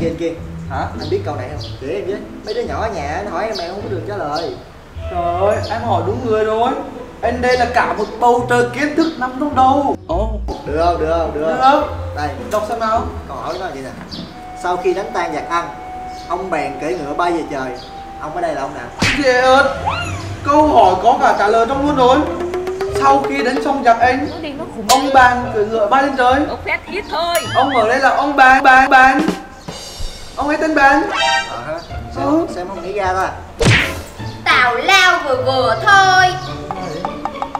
kia kia. Hả? Anh biết câu này không? Chỉ em với. Mấy đứa nhỏ ở nhà nó hỏi em mẹ không có được trả lời. Trời ơi em hỏi đúng người rồi. Anh đây là cả một bầu trời kiến thức nằm trong đầu. Ồ. Được không? Được không? Được được không? Đây đọc xem nào. Câu hỏi nó là gì nè. Sau khi đánh tan giặc ăn ông bèn cưỡi ngựa bay về trời. Ông ở đây là ông nào? Ớt câu hỏi có cả trả lời trong luôn rồi sau khi đánh xong giặc anh ông bàn cưỡi ngựa bay lên trời. Ông phét ít thôi. Ông ở đây là ông bàn bàn bàn ông ấy tên bàn ờ sao, Ừ. sao em không nghĩ ra ta Tào lao vừa vừa thôi.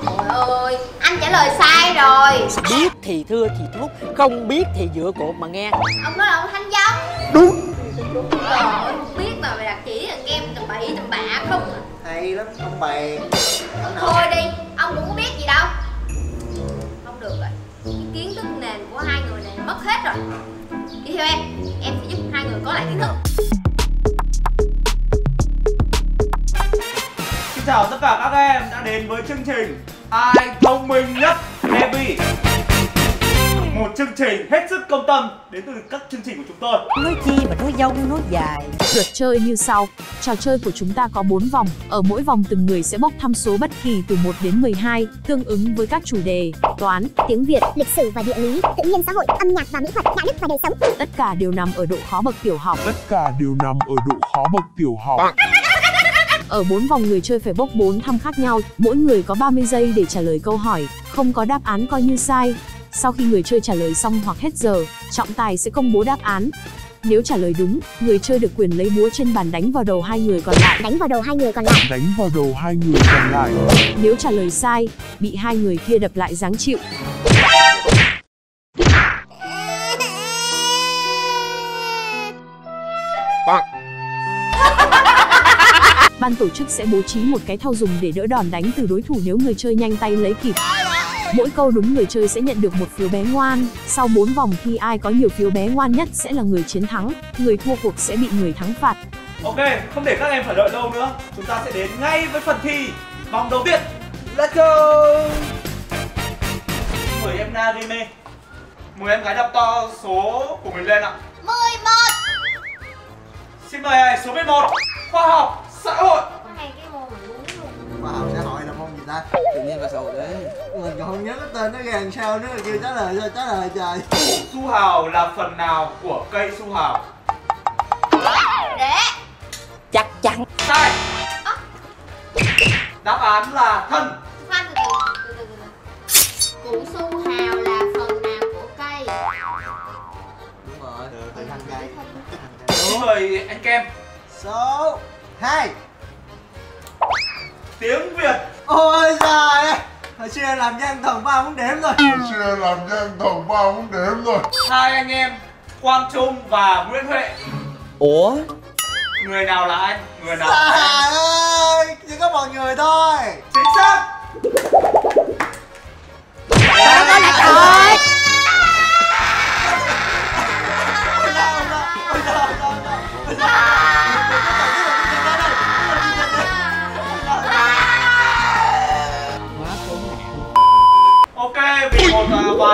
Trời ơi Anh trả lời sai rồi. Biết thì thưa thì thốt Không biết thì dựa cột mà nghe. Ông nói là ông Thanh Giống Đúng. Trời ơi không biết mà mày đặt chỉ là game tầm bậy tầm bạ không à. Hay lắm ông nào Thôi đi Ông cũng có biết gì đâu. Không được rồi. Cái kiến thức nền của hai người này mất hết rồi. Đi theo em. Em sẽ giúp hai người có lại kiến thức. Xin chào tất cả các em đã đến với chương trình Ai thông minh nhất Happy một chương trình hết sức công tâm đến từ các chương trình của chúng tôi Nói chi mà nói dông nói dài Luật chơi như sau. Trò chơi của chúng ta có 4 vòng. Ở mỗi vòng từng người sẽ bốc thăm số bất kỳ từ 1 đến 12, tương ứng với các chủ đề toán, tiếng Việt, lịch sử và địa lý, tự nhiên xã hội, âm nhạc và mỹ thuật, đạo đức và đời sống. tất cả đều nằm ở độ khó bậc tiểu học. tất cả đều nằm ở độ khó bậc tiểu học. Ở 4 vòng người chơi phải bốc 4 thăm khác nhau, mỗi người có 30 giây để trả lời câu hỏi, không có đáp án coi như sai. Sau khi người chơi trả lời xong hoặc hết giờ, trọng tài sẽ công bố đáp án. Nếu trả lời đúng, người chơi được quyền lấy búa trên bàn đánh vào đầu hai người còn lại. Đánh vào đầu hai người còn lại. Đánh vào đầu hai người còn lại. Nếu trả lời sai, bị hai người kia đập lại giáng chịu. Ban tổ chức sẽ bố trí một cái thau dùng để đỡ đòn đánh từ đối thủ nếu người chơi nhanh tay lấy kịp. Mỗi câu đúng người chơi sẽ nhận được một phiếu bé ngoan. Sau 4 vòng thi ai có nhiều phiếu bé ngoan nhất sẽ là người chiến thắng, người thua cuộc sẽ bị người thắng phạt. Ok, không để các em phải đợi lâu nữa. Chúng ta sẽ đến ngay với phần thi. Vòng đầu tiên. Let's go! Mời em Narime Mời em gái đọc to số của mình lên ạ. 11 Xin mời số 11 Khoa học xã hội. Khoa học ta. Tự nhiên và xã hội đấy. Mình còn không nhớ cái tên nó ra làm sao nữa kêu trả lời cho trả lời trời. Su hào là phần nào của cây su hào? Rễ Chắc chắn. Sai. Đáp án là thân. Khoan từ từ từ từ Củ su hào là phần nào của cây? Đúng rồi. Từ từ. Thanh cây Xin mời anh Kem. Số 2 Tiếng Việt. Ôi hồi xưa em làm văn thần ba muốn điểm rồi. Chưa làm nhân thần ba muốn điểm rồi. Hai anh em Quang Trung và Nguyễn Huệ. Ủa? Người nào là anh? Người nào là trời ơi chỉ có một người thôi. Chính xác. Trời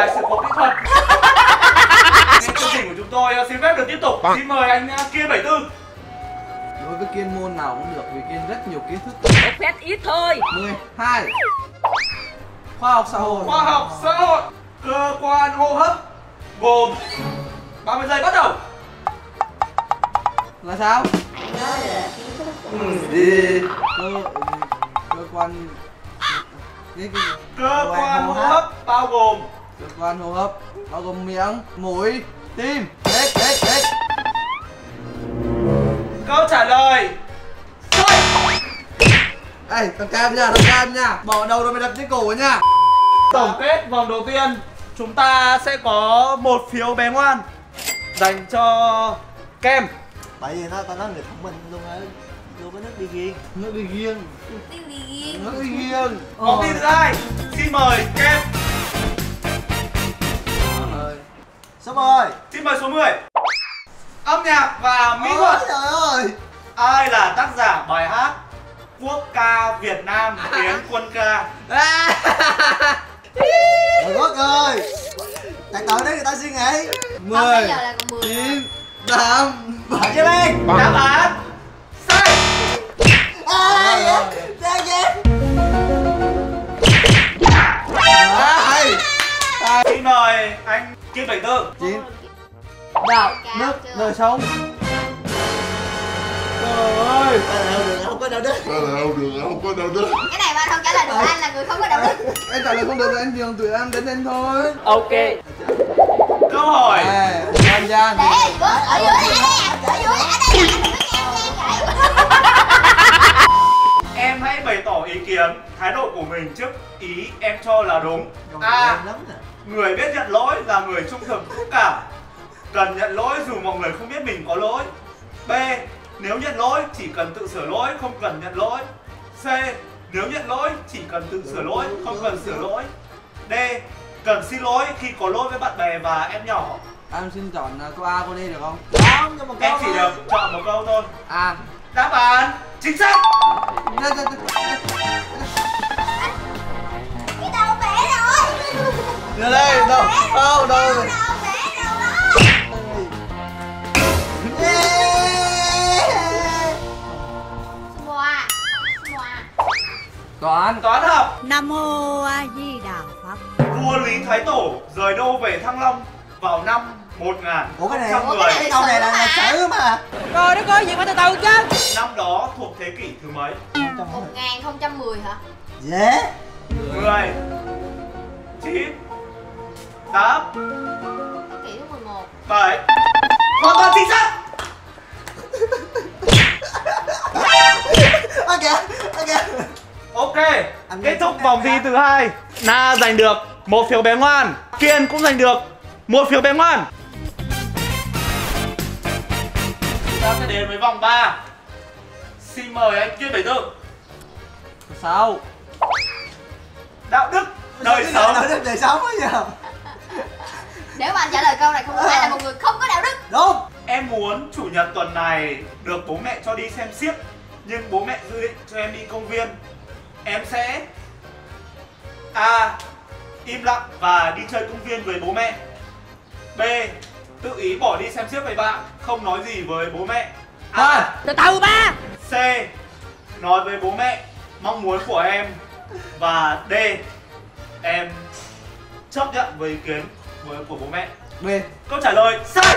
vài sự cố kỹ thuật. Nên chương trình của chúng tôi à, xin phép được tiếp tục. Xin mời anh à, Kiên 74 đối với kiên môn nào cũng được vì kiên rất nhiều kiến thức. Phét ít thôi. 12 khoa học xã hội. Khoa học xã hội. Cơ quan hô hấp. Gồm 30 giây bắt đầu. Là sao? Ừ, đi cơ cơ quan Cơ quan hô hấp bao gồm cơ quan hô hấp bao gồm miệng mũi tim. Hết hết hết. Câu trả lời. Sai Ê, thằng cam nha, thằng cam nha. Bỏ đầu rồi mày đập trên cổ nha. Tổng kết vòng đầu tiên Chúng ta sẽ có một phiếu bé ngoan Dành cho Kem. Tại vì nó tao nói người thông minh luôn á. Vô với nước đi riêng. Nước đi riêng. Tiếng gì riêng. Nước đi riêng. Có tin thứ hai Xin mời Kem số 10 Xin mời số 10 Âm nhạc và mỹ thuật. Ôi trời ơi. Ai là tác giả bài hát Quốc ca Việt Nam tiếng quân ca? Trời Quốc ơi. Tại tội đấy người ta suy nghĩ. Không, bây giờ là còn 10 chín tám. Bạn Chí Biên Đáp án Kim Bảy Tư chín. Đạo chưa? đời sống. Trời ơi. Không có đạo đức. Cái nào được không có đâu đức. Cái này mà không trả lời được anh là người không có đạo đức. Em trả lời không được anh nhường tụi em đến anh thôi. Ok. Câu hỏi. À Giang Giang. Để ở dưới này Ở dưới vậy Em hãy bày tỏ ý kiến Thái độ của mình trước ý em cho là đúng. A. lắm nè Người biết nhận lỗi là người trung thực dũng cảm Cần nhận lỗi dù mọi người không biết mình có lỗi. B. Nếu nhận lỗi chỉ cần tự sửa lỗi không cần nhận lỗi. C. Nếu nhận lỗi chỉ cần tự sửa lỗi không cần sửa lỗi. D. Cần xin lỗi khi có lỗi với bạn bè và em nhỏ. Em xin chọn à, câu A câu D được không? Không cho một câu Em chỉ được chọn một câu thôi. A Đáp án chính xác Đưa đây đâu đâu. đâu rồi toán Toán học. Nam mô A Di Đà Phật. Vua Lý Thái Tổ rời đô về Thăng Long vào năm 1000 ủa cái này Ủa, cái này câu này là lịch sử mà. rồi đất ơi gì phải từ từ chứ. Năm đó thuộc thế kỷ thứ mấy? 1010 hả? dễ 10 9 8 Thế kỷ thứ 11 7 Hoàn toàn chính xác. Ok ok Ok Kết thúc vòng thi thứ hai. Na giành được một phiếu bé ngoan. Kiên cũng giành được một phiếu bé ngoan. Chúng ta sẽ đến với vòng 3 Xin mời anh Kiên Bảy Tư. Sao? Đạo đức đời sống. đạo đức đời sống bây giờ Nếu mà anh trả lời câu này không đúng Anh là một người không có đạo đức đúng Em muốn chủ nhật tuần này được bố mẹ cho đi xem xiếc Nhưng bố mẹ dự định cho em đi công viên Em sẽ A. Im lặng và đi chơi công viên với bố mẹ B. Tự ý bỏ đi xem xiếc với bạn Không nói gì với bố mẹ A. từ từ ba C. Nói với bố mẹ mong muốn của em Và D. Em chấp nhận với ý kiến với của bố mẹ. B. Câu trả lời sai.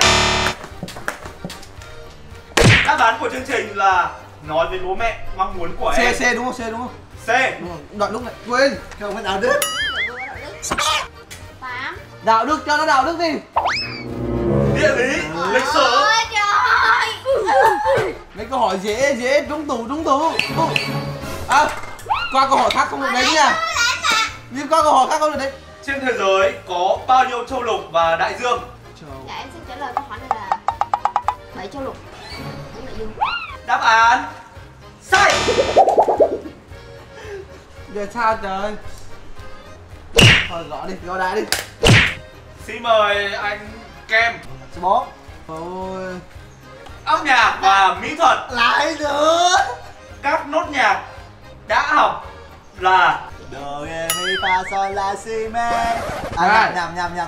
Đáp án của chương trình là Nói với bố mẹ mong muốn của em. C C đúng không? C đúng không? C. Đúng đoạn lúc này. Quên. Không có đạo đức. Vô đạo đức. 8 đạo đức cho nó đạo đức đi. Địa lý Lịch sử. mấy câu hỏi dễ dễ. Trúng tủ trúng tủ. À qua câu hỏi khác không được đánh nha. nhưng qua câu hỏi khác không được đánh Trên thế giới có bao nhiêu châu lục và đại dương? Dạ em xin trả lời câu hỏi này là 7 châu lục. Là dương. Đáp án Sai. Giờ sao trời? Thôi gõ đi gõ đại đi. Xin mời anh Kem. Số bốn ôi Âm nhạc và mỹ thuật. Lại nữa. Các nốt nhạc đã học là fa sol la si me Sai. à nhầm nhầm nhầm nhầm.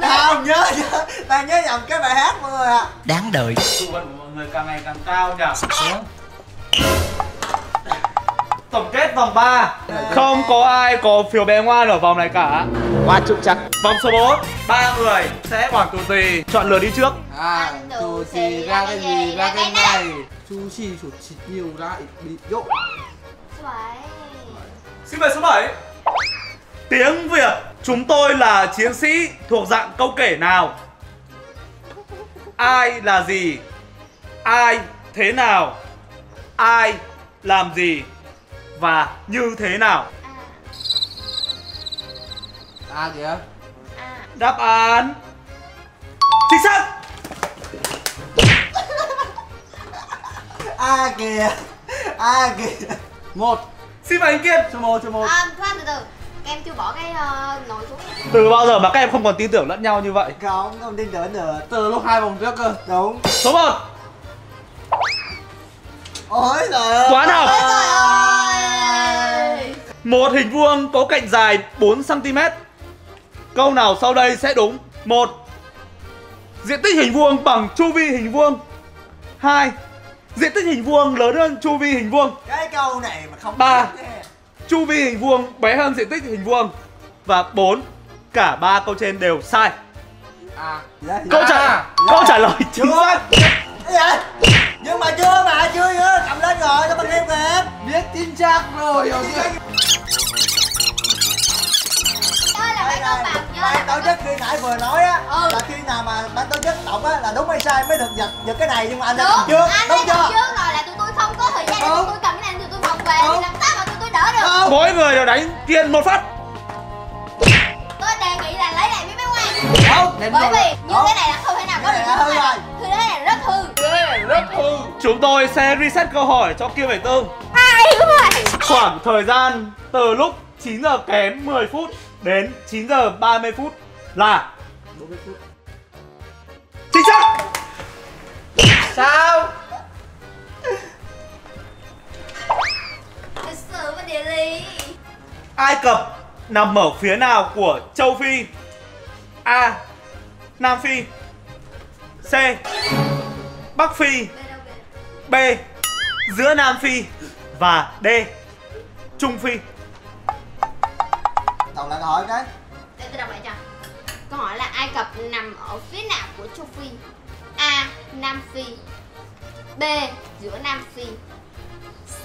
Me không nhớ nhớ. Đang nhớ nhầm cái bài hát mọi người ạ. Đáng đời. Vận của mọi người càng ngày càng cao nhỉ? Tổng kết vòng 3 Không có ai có phiếu bé ngoan ở vòng này cả. Qua trục chặt Vòng số 4 ba người sẽ quản tù tùy Chọn lượt đi trước. À xì xì ra cái gì, ra cái này. Chú xì chủ xịt nhiều ra ít bị dỗ 7 Xin mời số 7 Tiếng Việt. Chúng tôi là chiến sĩ thuộc dạng câu kể nào? Ai là gì? Ai thế nào? Ai làm gì? Và như thế nào? À à kìa À Đáp án. Chính xác. A kìa. A kìa một. Xin mời anh Kiên. Số một số một. À, khoan từ từ. Em chưa bỏ cái uh, nồi xuống. Từ bao giờ mà các em không còn tin tưởng lẫn nhau như vậy? Không không tin tưởng được từ lúc hai vòng trước cơ. Đúng. Số 1 ôi trời ơi. Toán học. Ôi trời ơi. Một hình vuông có cạnh dài 4 cm. Câu nào sau đây sẽ đúng? một. Diện tích hình vuông bằng chu vi hình vuông. 2. Diện tích hình vuông lớn hơn chu vi hình vuông. Cái câu này mà không Ba. Chu vi hình vuông bé hơn diện tích hình vuông. Và 4. Cả ba câu trên đều sai. À Câu trả câu trả lời chính Chưa. xác. Cái? Nhưng mà chưa mà chưa chưa cầm lên rồi cho bằng liêm kìa Biết tin chắc rồi hiểu chưa Chơi là công bằng chơi ban là tổ chức khi nãy vừa nói á Ừ. là khi nào mà ban tổ chức động á là đúng hay sai mới được giật giật cái này nhưng mà anh đã Đúng, cầm trước. Anh đúng đã chưa? trước rồi là tụi tôi không có thời gian để tụi tôi cầm cái này tụi tôi vòng về thì làm sao mà tụi tôi đỡ được. Không Mỗi người đều đánh kiên một phát. Tôi đề nghị là lấy lại miếng bánh ngoan không Bởi rồi. vì như Đúng. thế này là không thể nào có Cái được là hư Thì thế này rất hư. Rất hư. Chúng tôi sẽ reset câu hỏi cho Kim Bảy Tương. Ai rồi. Khoảng thời gian từ lúc 9 giờ kém 10 phút đến 9 giờ 30 phút là 40 phút chính xác. Sao Ai Cập nằm ở phía nào của châu Phi? A. Nam Phi C. Bắc Phi B. Giữa Nam Phi và D. Trung Phi đọc lại câu hỏi cái. Để tôi đọc lại cho. Câu hỏi là Ai Cập nằm ở phía nào của châu Phi? A. Nam Phi. B. Giữa Nam Phi. C.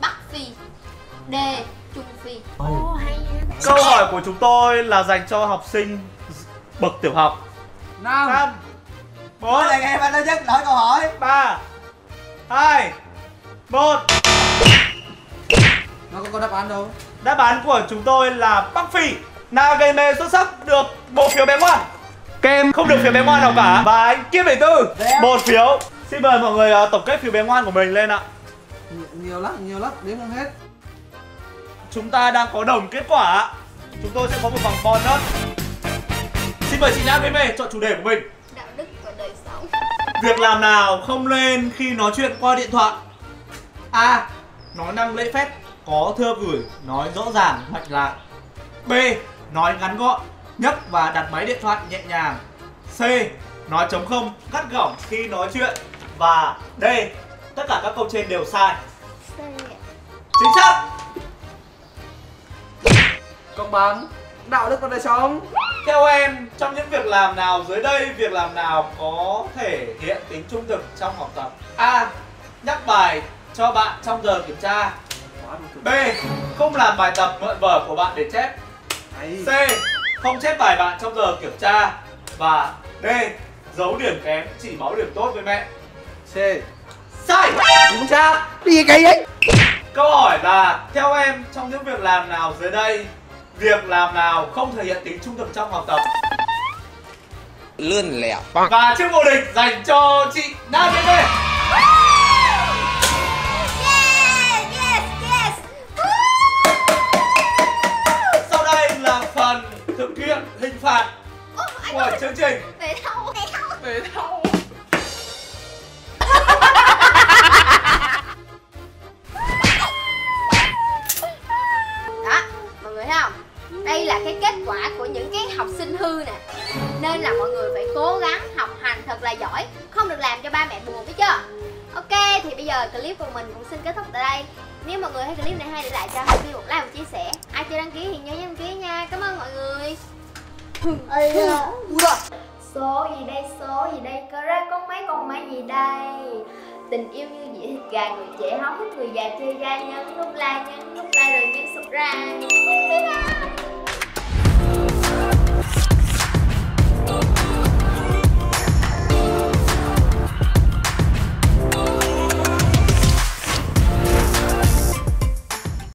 Bắc Phi. D. Trung Phi. Ồ hay Câu hỏi của chúng tôi là dành cho học sinh bậc tiểu học. Năm 5 4 Nói lại nghe ban tổ chức đổi câu hỏi. 3 2 1 Nó có có đáp án đâu Đáp án của chúng tôi là Bắc Phi. Là gây mê xuất sắc được một phiếu bé ngoan. Kem. Không được phiếu bé ngoan nào cả. Và anh Kim Bảy Tư một phiếu. Xin mời mọi người ờ, tổng kết phiếu bé ngoan của mình lên ạ. Nhiều, lắm, nhiều lắm, đếm không hết. Chúng ta đang có đồng kết quả Chúng tôi sẽ có một vòng bonus Xin mời chị Mê chọn chủ đề của mình. Đạo đức và đời sống. Việc làm nào không lên khi nói chuyện qua điện thoại? A. Nói năng lễ phép Có thưa gửi Nói rõ ràng mạch lạc B. Nói ngắn gọn Nhấc và đặt máy điện thoại nhẹ nhàng C. Nói trống không Cắt gỏng khi nói chuyện Và D. Tất cả các câu trên đều sai Chính xác Công bằng Đạo đức và đời sống Theo em, trong những việc làm nào dưới đây, việc làm nào có thể hiện tính trung thực trong học tập? A. Nhắc bài cho bạn trong giờ kiểm tra. B. Không làm bài tập mượn vở của bạn để chép. C. Không chép bài bạn trong giờ kiểm tra. Và D. Giấu điểm kém, chỉ báo điểm tốt với mẹ. C Sai! Đúng chắc Đi cái ấy Câu hỏi là theo em trong những việc làm nào dưới đây, việc làm nào không thể hiện tính trung thực trong học tập? lươn lẹo Và chiếc vô địch dành cho chị Nam Mê phạt. Ủa, anh của ơi, chương trình. về đâu, về đâu Về đâu? Đó, mọi người thấy không? Đây là cái kết quả của những cái học sinh hư nè. Nên là mọi người phải cố gắng học hành thật là giỏi Không được làm cho ba mẹ buồn biết chưa? Ok, thì bây giờ clip của mình cũng xin kết thúc tại đây. Nếu mọi người thấy clip này hay để lại cho Happy một like và chia sẻ. Ai chưa đăng ký thì nhớ đăng ký nha. Cảm ơn mọi người Số gì đây, số gì đây, có ra con mấy con mấy gì đây? Tình yêu như dĩa thịt gà, người trẻ hức, người già chơi gai Nhấn nút like, nhấn nút like rồi nhấn subscribe